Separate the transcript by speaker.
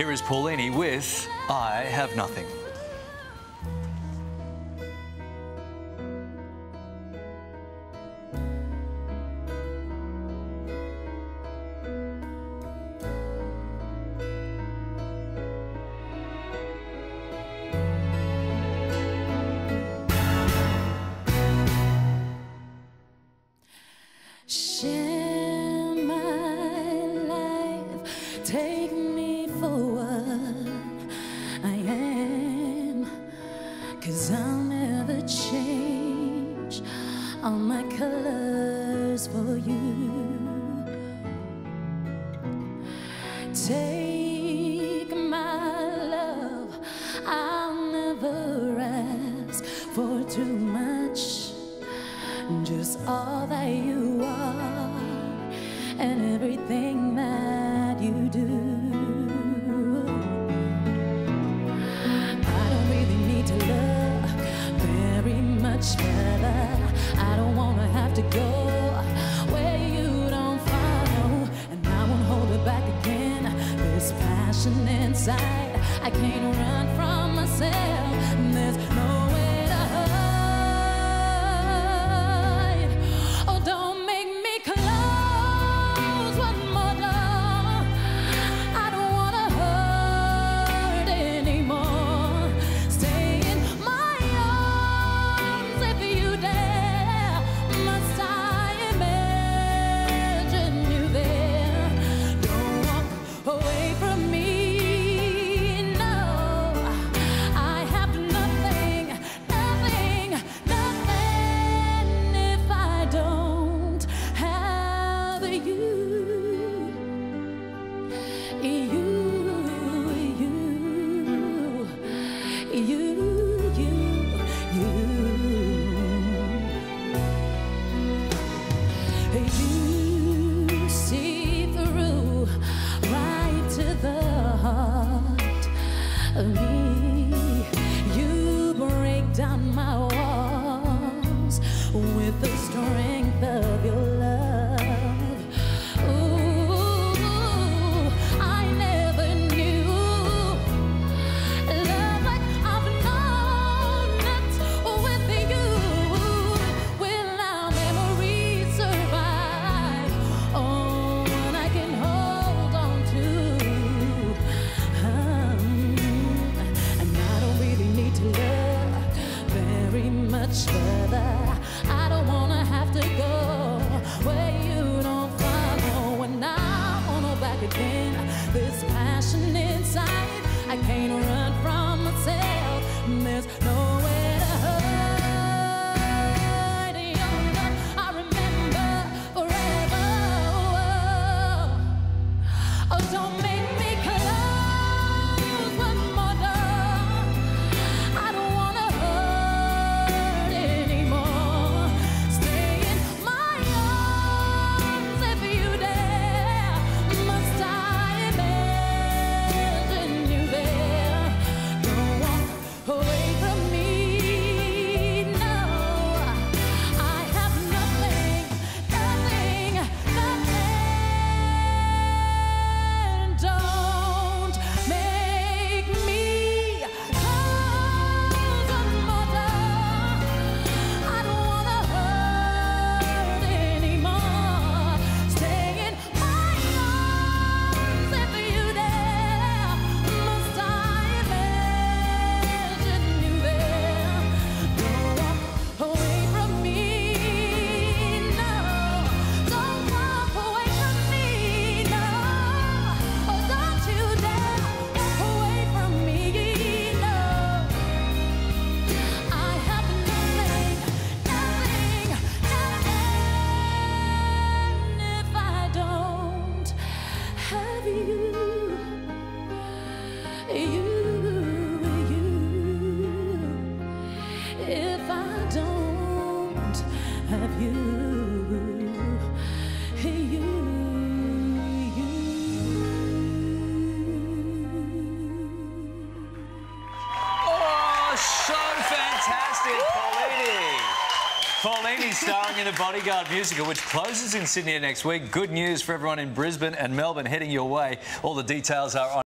Speaker 1: Here is Paulini with I Have Nothing.
Speaker 2: Share my life, take my colors for you. Take my love, I'll never ask for too much. Just all that you are and everything that you do. much better. inside. I can't run from myself. down my walls with the strength. much further. Oh,
Speaker 1: Paulini starring in the Bodyguard musical, which closes in Sydney next week. Good news for everyone in Brisbane and Melbourne heading your way. All the details are on.